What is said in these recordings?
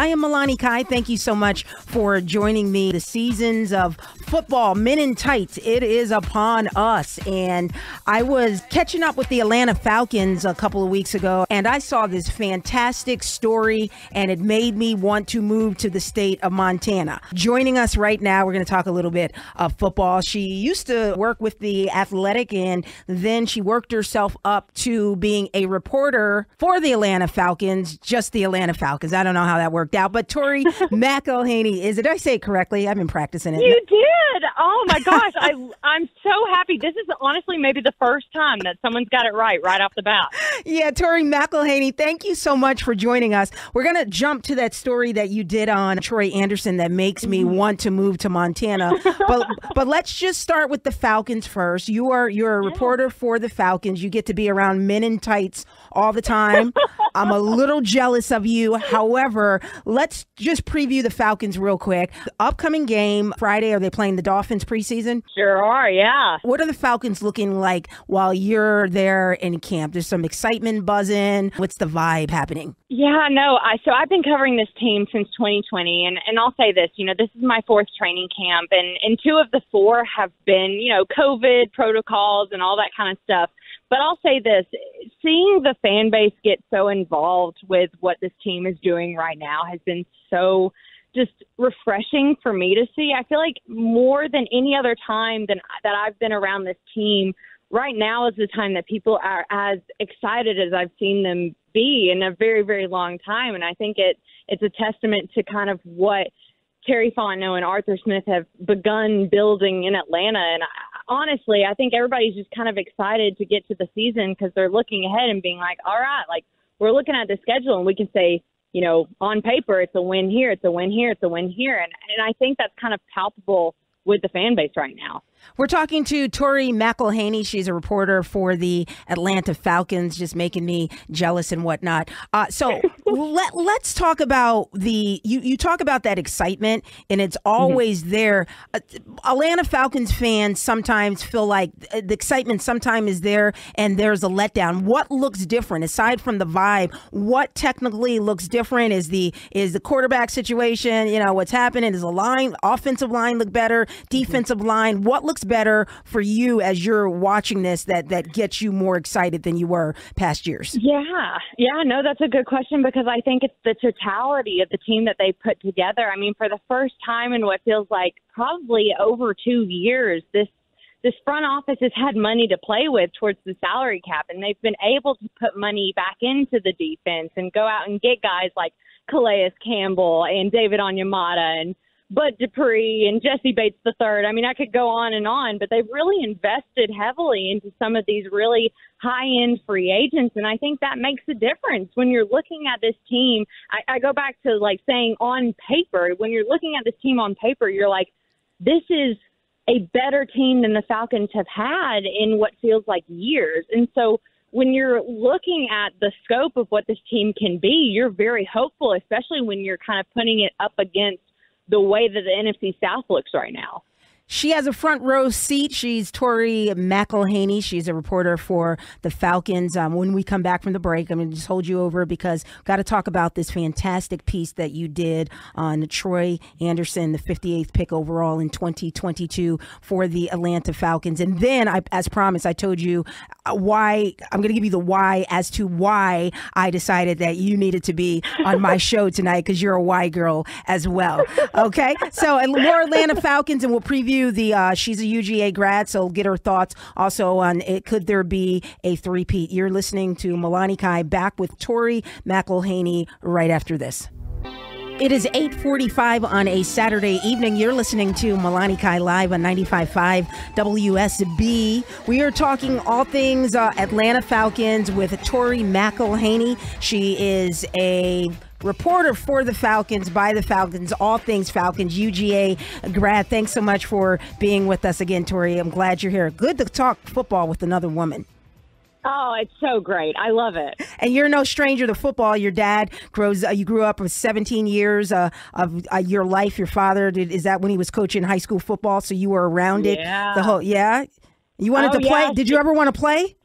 I am Malani Kai. Thank you so much for joining me. The seasons of football, men in tights, it is upon us. And I was catching up with the Atlanta Falcons a couple of weeks ago, and I saw this fantastic story, and it made me want to move to the state of Montana. Joining us right now, we're going to talk a little bit of football. She used to work with the Athletic, and then she worked herself up to being a reporter for the Atlanta Falcons, just the Atlanta Falcons. I don't know how that worked out. But Tori McElhaney, is it? Did I say it correctly? I've been practicing it. You did. Oh my gosh, I I'm so happy. This is honestly maybe the first time that someone's got it right right off the bat. Yeah, Tori McElhaney, thank you so much for joining us. We're gonna jump to that story that you did on Troy Andersen that makes me Mm-hmm. want to move to Montana. but but let's just start with the Falcons first. You are you're a reporter for the Falcons. You get to be around men in tights all the time. I'm a little jealous of you. However, let's just preview the Falcons real quick. The upcoming game Friday. Are they playing the Dolphins preseason? Sure are, yeah. What are the Falcons looking like while you're there in camp? There's some excitement buzzing. What's the vibe happening? Yeah, no, I so I've been covering this team since 2020 and and I'll say this, you know, this is my fourth training camp and and two of the four have been, you know, COVID protocols and all that kind of stuff. But I'll say this, seeing the fan base get so involved with what this team is doing right now has been so just refreshing for me to see. I feel like more than any other time than that I've been around this team, right now is the time that people are as excited as I've seen them be in a very, very long time. And I think it it's a testament to kind of what Terry Fontenot and Arthur Smith have begun building in Atlanta. And honestly, I think everybody's just kind of excited to get to the season because they're looking ahead and being like, all right, like we're looking at the schedule and we can say, you know, on paper, it's a win here, it's a win here, it's a win here. And, and I think that's kind of palpable with the fan base right now. We're talking to Tori McElhaney. She's a reporter for the Atlanta Falcons, just making me jealous and whatnot. Uh, so let, let's talk about the, you, you talk about that excitement, and it's always there. Uh, Atlanta Falcons fans sometimes feel like the excitement sometimes is there and there's a letdown. What looks different aside from the vibe? What technically looks different is the is the quarterback situation. You know what's happening is the line, offensive line look better, defensive line. What looks better for you as you're watching this that that gets you more excited than you were past years? Yeah, yeah, no, that's a good question because I think it's the totality of the team that they put together. I mean, for the first time in what feels like probably over two years, this this front office has had money to play with towards the salary cap, and they've been able to put money back into the defense and go out and get guys like Calais Campbell and David Onyemata and Bud Dupree and Jessie Bates the third. I mean, I could go on and on, but they've really invested heavily into some of these really high end free agents, and I think that makes a difference when you're looking at this team. I, I go back to like saying on paper, when you're looking at this team on paper, you're like, this is a better team than the Falcons have had in what feels like years, and so when you're looking at the scope of what this team can be, you're very hopeful, especially when you're kind of putting it up against the way that the NFC South looks right now. She has a front row seat. She's Tori McElhaney. She's a reporter for the Falcons. Um, when we come back from the break, I'm going to just hold you over because we've got to talk about this fantastic piece that you did on Troy Andersen, the 58th pick overall in 2022 for the Atlanta Falcons. And then, I, as promised, I told you uh, why I'm going to give you the why as to why I decided that you needed to be on my show tonight because you're a why girl as well. Okay, so and more Atlanta Falcons, and we'll preview the. Uh, she's a UGA grad, so get her thoughts also on it. Could there be a three-peat? You're listening to Malani Kai back with Tori McElhaney right after this. It is 8:45 on a Saturday evening. You're listening to Malani Kai live on 95.5 WSB. We are talking all things uh, Atlanta Falcons with Tori McElhaney. She is a reporter for the Falcons, by the Falcons, all things Falcons, UGA grad. Thanks so much for being with us again, Tori. I'm glad you're here. Good to talk football with another woman. Oh, it's so great. I love it. And you're no stranger to football. Your dad grows. Uh, you grew up with 17 years uh, of uh, your life. Your father did. Is that when he was coaching high school football? So you were around it Yeah. the whole. Yeah. You wanted Oh, to play. yeah. Did you ever want to play?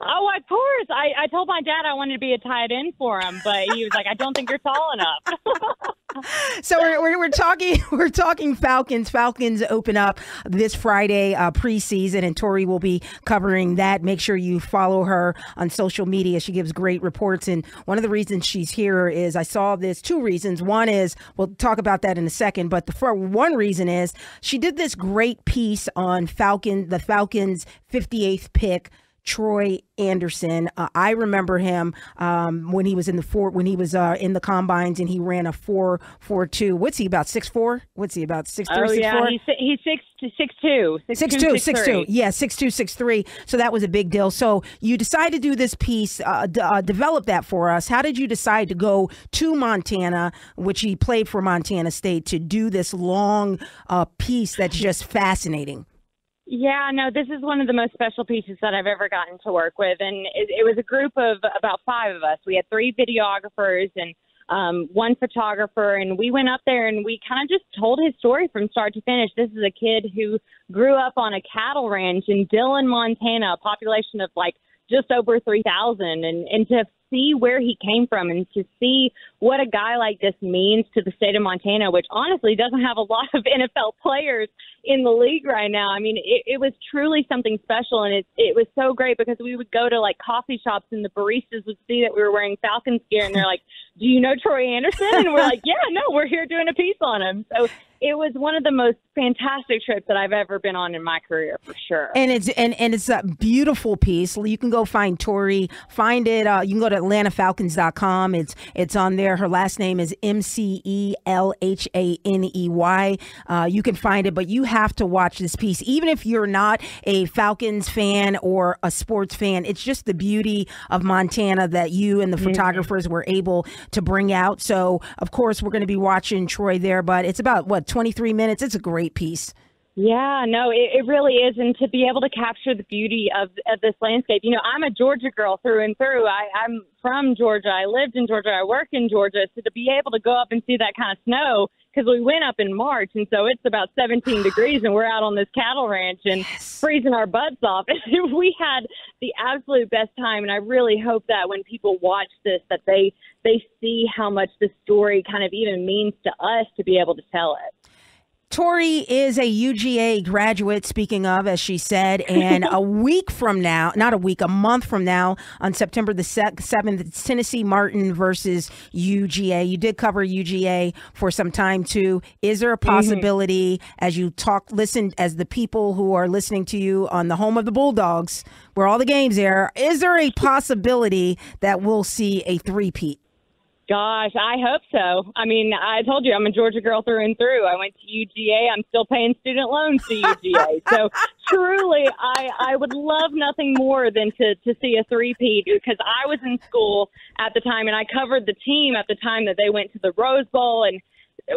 Oh, of course. I, I told my dad I wanted to be a tight end for him, but he was like, I don't think you're tall enough. so we're, we're, we're, talking we're talking Falcons. Falcons open up this Friday uh, preseason, and Tori will be covering that. Make sure you follow her on social media. She gives great reports, and one of the reasons she's here is I saw this. Two reasons. One is we'll talk about that in a second, but the for one reason is she did this great piece on Falcon, the Falcons' 58th pick Troy Andersen. Uh, I remember him um, when he was in the four when he was uh, in the combines and he ran a four four two. What's he about six four? What's he about six three? Oh six, yeah, four? he's he's six six two six, six two, two six, six two. Yeah, six two six three. So that was a big deal. So you decided to do this piece, uh, d- uh, develop that for us. How did you decide to go to Montana, which he played for Montana State, to do this long uh, piece that's just fascinating? Yeah, no, this is one of the most special pieces that I've ever gotten to work with. And it, it was a group of about five of us. We had three videographers and um, one photographer, and we went up there and we kind of just told his story from start to finish. This is a kid who grew up on a cattle ranch in Dillon, Montana, a population of like just over 3,000. And, and to see where he came from and to see what a guy like this means to the state of Montana, which honestly doesn't have a lot of NFL players in the league right now. I mean, it, it was truly something special, and it it was so great because we would go to like coffee shops and the baristas would see that we were wearing Falcons gear, and they're like, "Do you know Troy Andersen?" And we're like, "Yeah, no, we're here doing a piece on him." So it was one of the most fantastic trips that I've ever been on in my career for sure. And it's and, and it's a beautiful piece. You can go find Tori, find it. Uh, you can go to AtlantaFalcons.com. It's it's on there. Her last name is M C E L H A N E Y. Uh, you can find it, but you have to watch this piece, even if you're not a Falcons fan or a sports fan. It's just the beauty of Montana that you and the mm-hmm. photographers were able to bring out. So of course we're going to be watching Troy there, but it's about what 23 minutes. It's a great piece. Yeah, no, it, it really is. And to be able to capture the beauty of, of this landscape, you know, I'm a Georgia girl through and through. I, I'm from Georgia. I lived in Georgia. I work in Georgia. So to be able to go up and see that kind of snow, because we went up in March, and so it's about 17 degrees, and we're out on this cattle ranch and yes. freezing our butts off. we had the absolute best time, and I really hope that when people watch this, that they they see how much the story kind of even means to us to be able to tell it. Tori is a UGA graduate, speaking of, as she said, and a week from now, not a week, a month from now, on September the 7th, it's Tennessee Martin versus UGA. You did cover UGA for some time too. Is there a mm-hmm. possibility, mm-hmm. as you talk, listen, as the people who are listening to you on the home of the Bulldogs, where all the games are, is there a possibility that we'll see a three-peat? Gosh, I hope so. I mean, I told you I'm a Georgia girl through and through. I went to UGA. I'm still paying student loans to UGA. so truly, I I would love nothing more than to to see a three-peat because I was in school at the time and I covered the team at the time that they went to the Rose Bowl and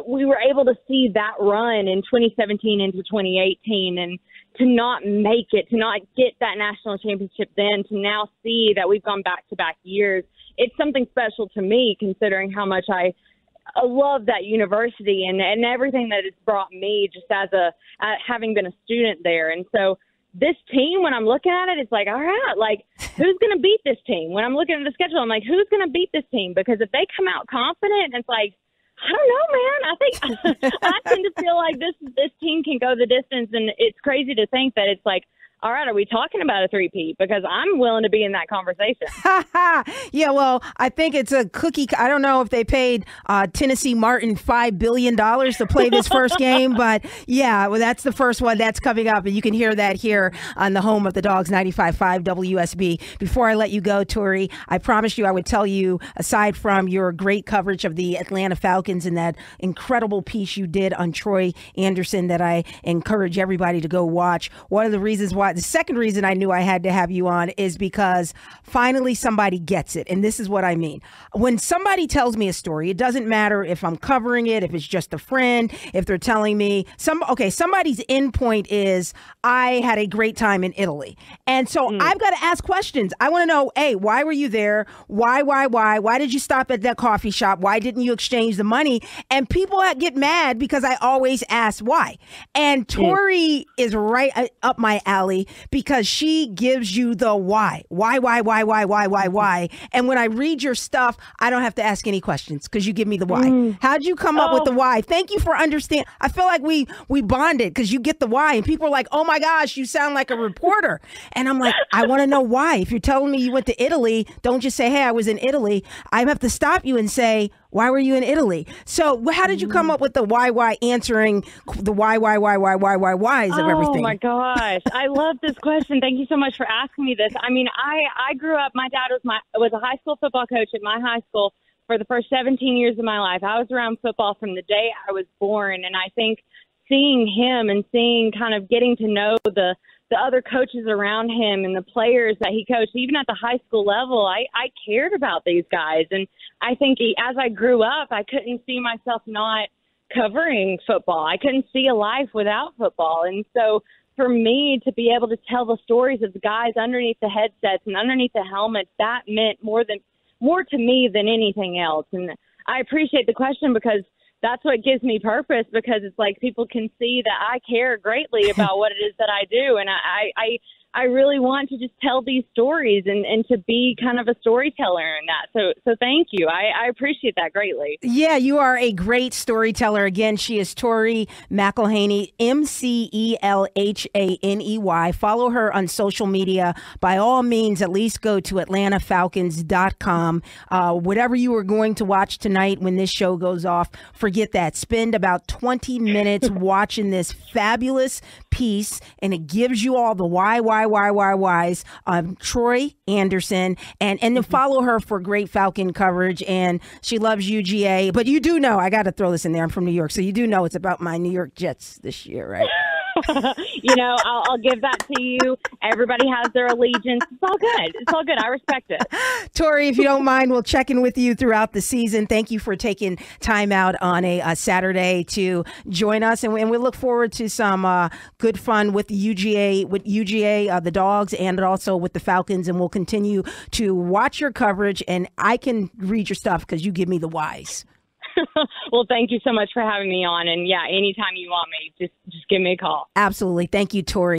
we were able to see that run in 2017 into 2018 and to not make it, to not get that national championship then, to now see that we've gone back to back years it's something special to me considering how much I love that university and and everything that it's brought me just as a uh, having been a student there. And so this team when I'm looking at it it's like all right like who's going to beat this team? When I'm looking at the schedule I'm like who's going to beat this team? Because if they come out confident it's like I don't know, man. I think I tend to feel like this this team can go the distance, and it's crazy to think that it's like all right, are we talking about a three-peat? Because I'm willing to be in that conversation. yeah, well, I think it's a cookie. I don't know if they paid uh, Tennessee Martin $5 billion to play this first game, but yeah, well, that's the first one that's coming up. And you can hear that here on the home of the Dogs 95.5 WSB. Before I let you go, Tori, I promised you I would tell you, aside from your great coverage of the Atlanta Falcons and that incredible piece you did on Troy Andersen that I encourage everybody to go watch, one of the reasons why the second reason I knew I had to have you on is because finally somebody gets it. And this is what I mean. When somebody tells me a story, it doesn't matter if I'm covering it, if it's just a friend, if they're telling me some, okay, somebody's end point is I had a great time in Italy. And so mm. I've got to ask questions. I want to know, hey, why were you there? Why, why, why? Why did you stop at that coffee shop? Why didn't you exchange the money? And people get mad because I always ask why. And Tori mm. is right uh, up my alley Because she gives you the why. Why, why, why, why, why, why, why. And when I read your stuff, I don't have to ask any questions because you give me the why. Mm. How'd you come oh. up with the oh. why? Thank you for understanding. I feel like we we bonded because you get the why. And people are like, oh my gosh, you sound like a reporter. And I'm like, I want to know why. If you're telling me you went to Italy, don't just say, hey, I was in Italy. I have to stop you and say, why were you in Italy? So how did you come mm. up with the why why answering the why why why why why why whys of oh, everything? Oh my gosh, I love this question. Thank you so much for asking me this. I mean, I I grew up. My dad was my was a high school football coach at my high school for the first 17 years of my life. I was around football from the day I was born, and I think seeing him and seeing kind of getting to know the the other coaches around him and the players that he coached, even at the high school level, I, I cared about these guys. And I think he, as I grew up, I couldn't see myself not covering football. I couldn't see a life without football. And so for me to be able to tell the stories of the guys underneath the headsets and underneath the helmets, that meant more than more to me than anything else. And I appreciate the question because – that's what gives me purpose because it's like people can see that I care greatly about what it is that I do, and I, I I really want to just tell these stories and, and to be kind of a storyteller in that. So so thank you. I, I appreciate that greatly. Yeah, you are a great storyteller. Again, she is Tori McElhaney, M C E L H A N E Y. Follow her on social media. By all means, at least go to AtlantaFalcons.com. Uh, whatever you are going to watch tonight when this show goes off, forget that. Spend about 20 minutes watching this fabulous piece, and it gives you all the why, why, why, why, why, why's um, Troy Andersen, and and then mm-hmm. follow her for great Falcon coverage. And she loves UGA, but you do know I got to throw this in there. I'm from New York, so you do know it's about my New York Jets this year, right? you know, I'll, I'll, give that to you. Everybody has their allegiance. It's all good. It's all good. I respect it. Tori, if you don't mind, we'll check in with you throughout the season. Thank you for taking time out on a, a Saturday to join us, and we, and we look forward to some uh, good fun with UGA, with UGA, uh, the Dogs, and also with the Falcons. And we'll continue to watch your coverage, and I can read your stuff because you give me the whys. well, thank you so much for having me on. And yeah, anytime you want me, just just give me a call. Absolutely. Thank you, Tori.